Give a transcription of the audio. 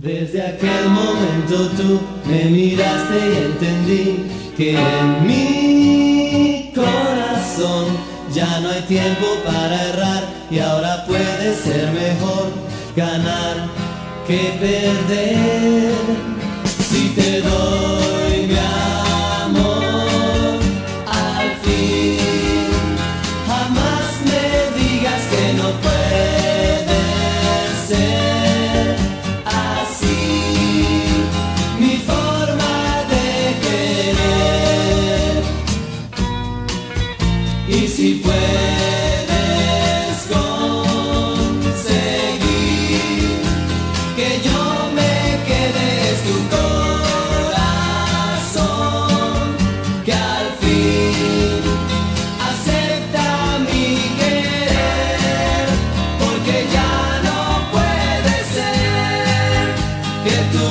Desde aquel momento tú me miraste y entendí que en mi corazón ya no hay tiempo para errar y ahora puede ser mejor ganar que perder. Si te doy mi amor al fin, jamás me digas que no puede ser si puedes conseguir que yo me quede es tu corazón, que al fin acepta mi querer, porque ya no puede ser que tú